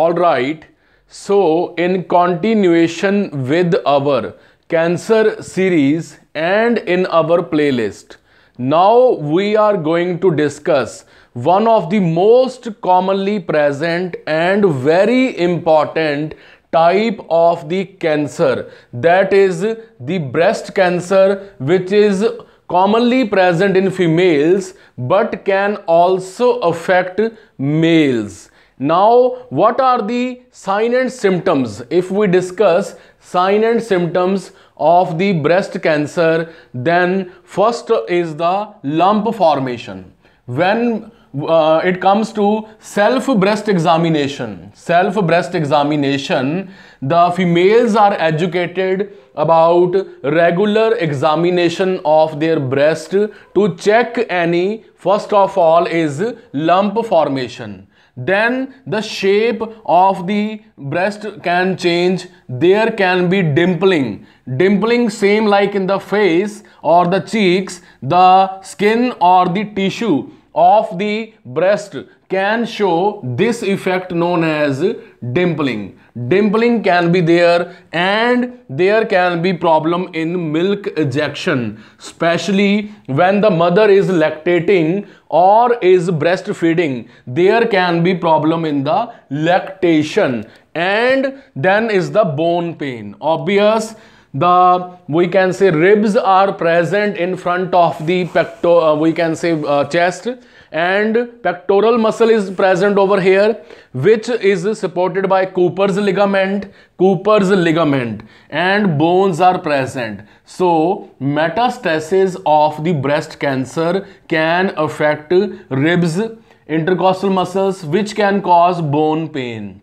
all right. So in continuation with our cancer series and in our playlist now we are going to discuss one of the most commonly present and very important type of the cancer. That is the breast cancer which is commonly present in females but can also affect males now, what are the sign and symptoms? If we discuss sign and symptoms of the breast cancer, then first is the lump formation. When uh, it comes to self breast examination, self breast examination, the females are educated about regular examination of their breast to check any first of all is lump formation then the shape of the breast can change. There can be dimpling. Dimpling same like in the face or the cheeks. The skin or the tissue of the breast can show this effect known as dimpling dimpling can be there and there can be problem in milk ejection especially when the mother is lactating or is breastfeeding. There can be problem in the lactation and then is the bone pain. Obvious the we can say ribs are present in front of the pecto uh, we can say uh, chest and pectoral muscle is present over here which is supported by Cooper's ligament Cooper's ligament and bones are present. So metastasis of the breast cancer can affect ribs intercostal muscles which can cause bone pain.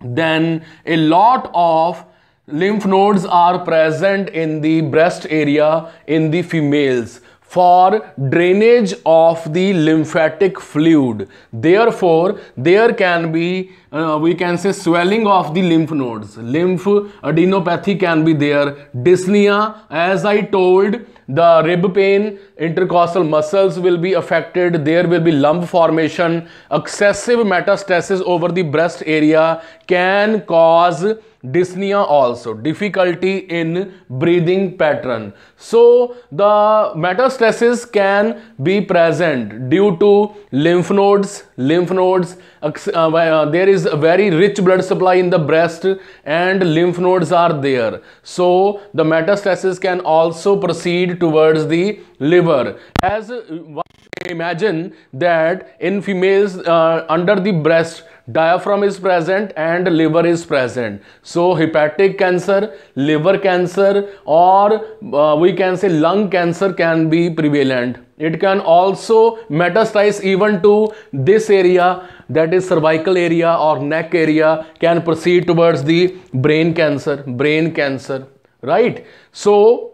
Then a lot of lymph nodes are present in the breast area in the females for drainage of the lymphatic fluid. Therefore there can be uh, we can say swelling of the lymph nodes. Lymph adenopathy can be there. Dyspnea as i told the rib pain intercostal muscles will be affected. There will be lump formation. Excessive metastasis over the breast area can cause dyspnea also. Difficulty in breathing pattern. So the metastasis can be present due to lymph nodes. Lymph nodes uh, uh, there is a very rich blood supply in the breast and lymph nodes are there. So the metastasis can also proceed towards the liver. As uh, imagine that in females uh, under the breast diaphragm is present and liver is present. So hepatic cancer liver cancer or uh, we can say lung cancer can be prevalent. It can also metastasize even to this area that is cervical area or neck area can proceed towards the brain cancer brain cancer right? So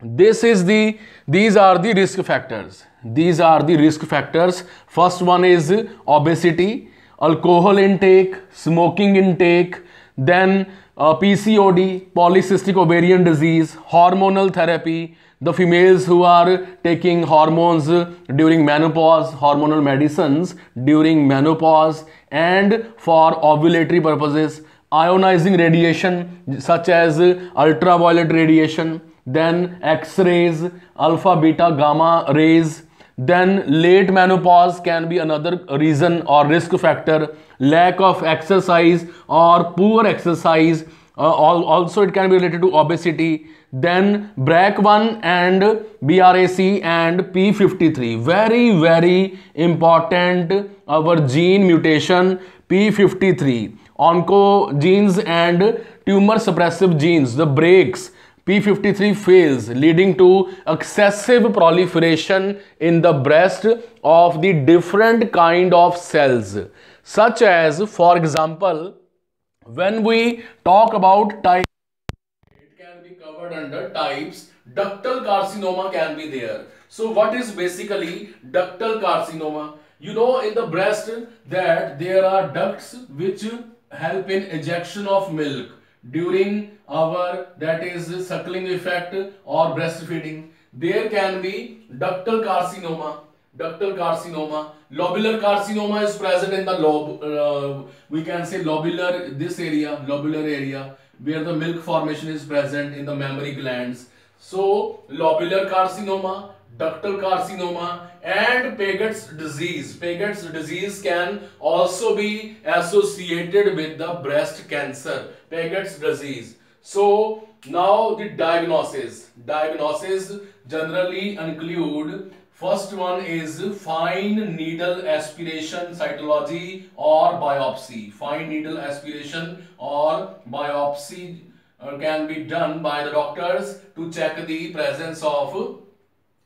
this is the these are the risk factors. These are the risk factors. First one is obesity alcohol intake, smoking intake, then uh, PCOD, polycystic ovarian disease, hormonal therapy, the females who are taking hormones during menopause, hormonal medicines during menopause and for ovulatory purposes, ionizing radiation such as ultraviolet radiation, then X-rays, alpha, beta, gamma rays, then late menopause can be another reason or risk factor lack of exercise or poor exercise uh, also it can be related to obesity. Then BRCA1 and BRCA and P53 very very important our gene mutation P53 oncogenes and tumor suppressive genes the breaks. P53 fails leading to excessive proliferation in the breast of the different kind of cells such as for example when we talk about type it can be covered under types. Ductal carcinoma can be there. So what is basically ductal carcinoma? You know in the breast that there are ducts which help in ejection of milk during our that is suckling effect or breastfeeding. There can be ductal carcinoma ductal carcinoma. Lobular carcinoma is present in the lob, uh, we can say lobular, this area, lobular area, where the milk formation is present in the mammary glands. So, lobular carcinoma, ductal carcinoma and Paget's disease. Paget's disease can also be associated with the breast cancer. Paget's disease. So, now the diagnosis. Diagnosis generally include First one is fine needle aspiration cytology or biopsy. Fine needle aspiration or biopsy uh, can be done by the doctors to check the presence of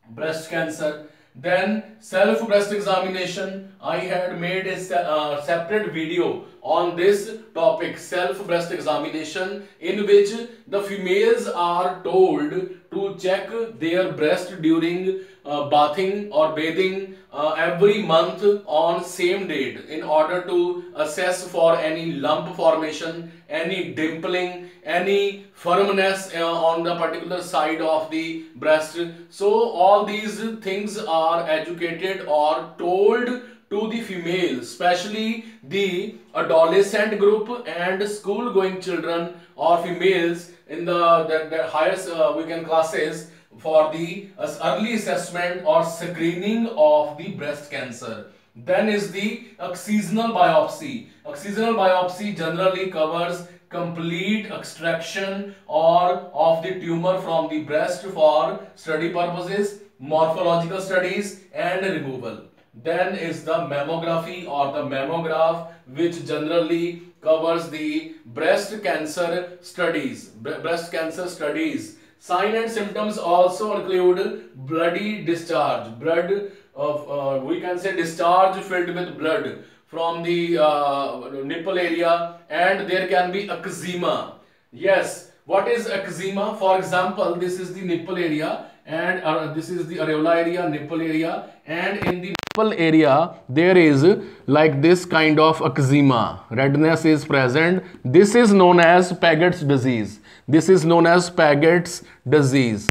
breast cancer. Then self breast examination. I had made a uh, separate video on this topic self breast examination in which the females are told to check their breast during uh, bathing or bathing uh, every month on same date in order to assess for any lump formation, any dimpling, any firmness uh, on the particular side of the breast. So all these things are educated or told to the female, especially the adolescent group and school going children or females in the, the, the highest uh, we can classes for the uh, early assessment or screening of the breast cancer. Then is the uh, excisional biopsy. Uh, excisional biopsy generally covers complete extraction or of the tumor from the breast for study purposes, morphological studies and removal. Then is the mammography or the mammograph which generally covers the breast cancer studies. Breast cancer studies Sign and symptoms also include bloody discharge, blood of, uh, we can say discharge filled with blood from the uh, nipple area and there can be eczema. Yes, what is eczema? For example, this is the nipple area and uh, this is the areola area, nipple area and in the nipple area there is like this kind of eczema. Redness is present. This is known as Paget's disease. This is known as Paget's disease.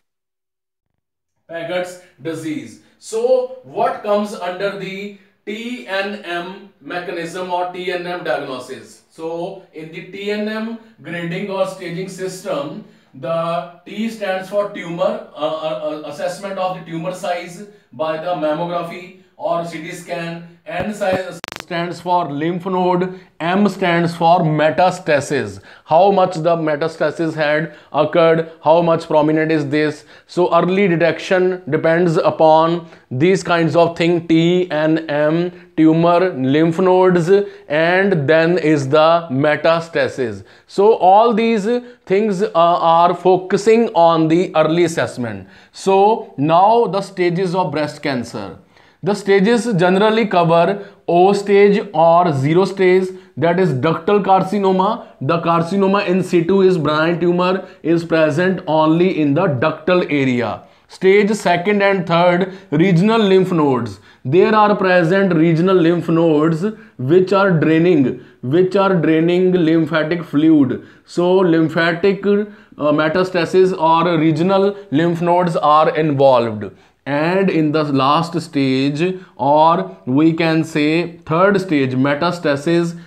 Paget's disease. So what comes under the TNM mechanism or TNM diagnosis? So in the TNM grading or staging system, the T stands for tumor, uh, uh, uh assessment of the tumor size by the mammography or CT scan, and size stands for lymph node, M stands for metastasis. How much the metastasis had occurred, how much prominent is this. So early detection depends upon these kinds of thing T and M, tumor, lymph nodes and then is the metastasis. So all these things uh, are focusing on the early assessment. So now the stages of breast cancer. The stages generally cover O stage or zero stage that is ductal carcinoma. The carcinoma in situ is benign tumor is present only in the ductal area. Stage second and third regional lymph nodes. There are present regional lymph nodes which are draining which are draining lymphatic fluid. So lymphatic uh, metastasis or regional lymph nodes are involved and in the last stage or we can say third stage metastasis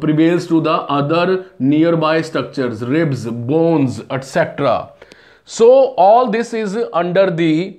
prevails to the other nearby structures ribs bones etc so all this is under the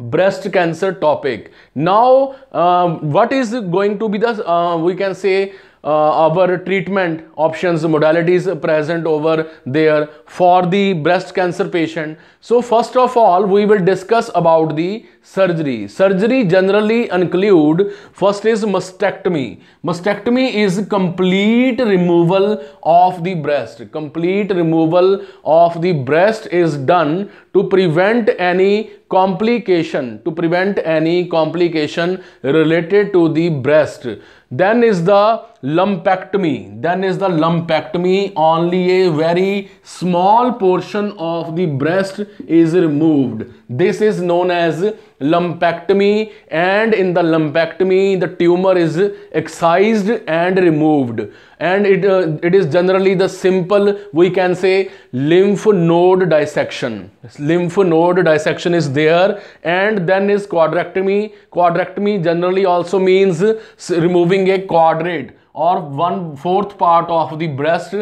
breast cancer topic. Now uh, what is going to be the uh, we can say Uh, our treatment options modalities present over there for the breast cancer patient. So first of all we will discuss about the surgery. Surgery generally include first is mastectomy. Mastectomy is complete removal of the breast. Complete removal of the breast is done to prevent any complication to prevent any complication related to the breast. Then is the lumpectomy. Then is the lumpectomy. Only a very small portion of the breast is removed. this is known as lumpectomy and in the lumpectomy the tumor is excised and removed and it uh, it is generally the simple we can say lymph node dissection lymph node dissection is there and then is quadrectomy quadrectomy generally also means removing a quadrate or one fourth part of the breast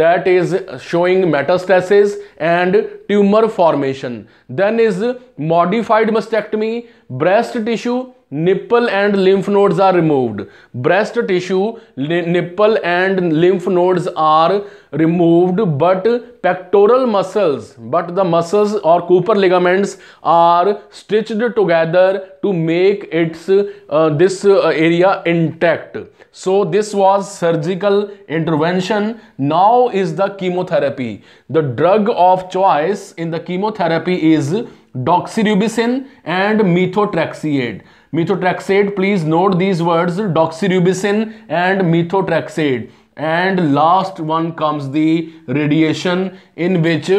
that is showing metastasis and tumor formation. Then is modified mastectomy, breast tissue nipple and lymph nodes are removed. Breast tissue nipple and lymph nodes are removed but pectoral muscles but the muscles or cooper ligaments are stitched together to make its uh, this uh, area intact. So this was surgical intervention. Now is the chemotherapy. The drug of choice in the chemotherapy is doxorubicin and methotrexate methotrexate please note these words doxorubicin and methotrexate. And last one comes the radiation in which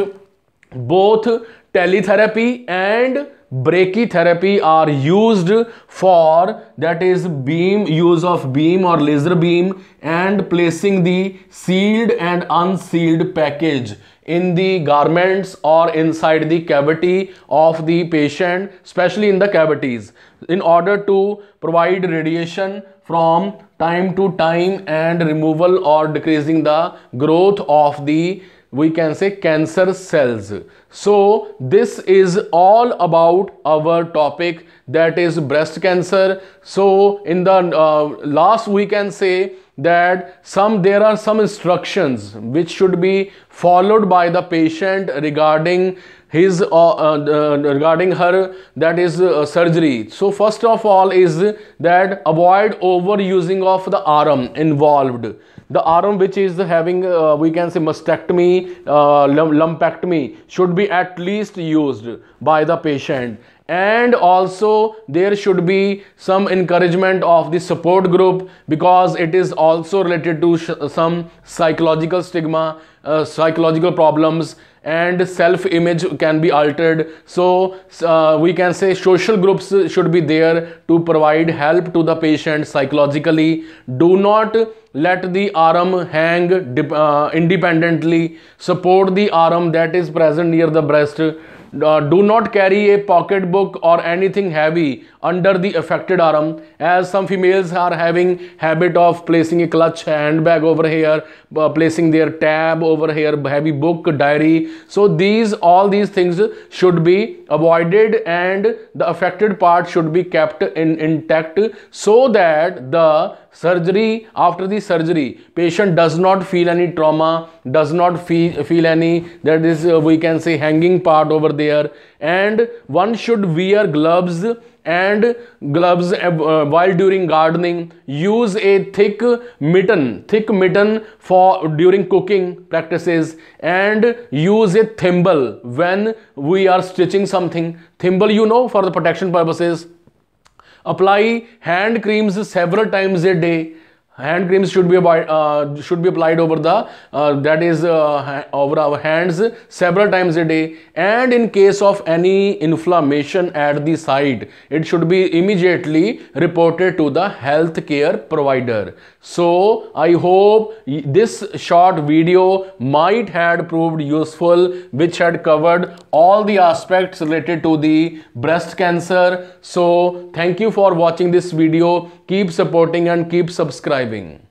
both teletherapy and brachytherapy are used for that is beam use of beam or laser beam and placing the sealed and unsealed package in the garments or inside the cavity of the patient especially in the cavities in order to provide radiation from time to time and removal or decreasing the growth of the we can say cancer cells. So this is all about our topic that is breast cancer. So in the uh, last we can say that some there are some instructions which should be followed by the patient regarding his uh, uh, regarding her that is uh, surgery. So first of all is that avoid overusing of the arm involved. The arm which is having uh, we can say mastectomy uh, lumpectomy should be at least used by the patient and also there should be some encouragement of the support group because it is also related to some psychological stigma uh, psychological problems and self image can be altered. So uh, we can say social groups should be there to provide help to the patient psychologically. Do not let the arm hang uh, independently. Support the arm that is present near the breast uh, do not carry a pocket book or anything heavy under the affected arm as some females are having habit of placing a clutch handbag over here uh, placing their tab over here heavy book diary. So these all these things should be avoided and the affected part should be kept in intact so that the surgery after the surgery patient does not feel any trauma does not feel feel any that is uh, we can say hanging part over there. And one should wear gloves and gloves uh, uh while during gardening use a thick mitten thick mitten for during cooking practices. And use a thimble when we are stitching something. Thimble you know for the protection purposes Apply hand creams several times a day hand creams should be uh, should be applied over the uh, that is uh, over our hands several times a day. And in case of any inflammation at the site it should be immediately reported to the health care provider. So i hope this short video might had proved useful which had covered all the aspects related to the breast cancer. So thank you for watching this video. Keep supporting and keep subscribing Driving.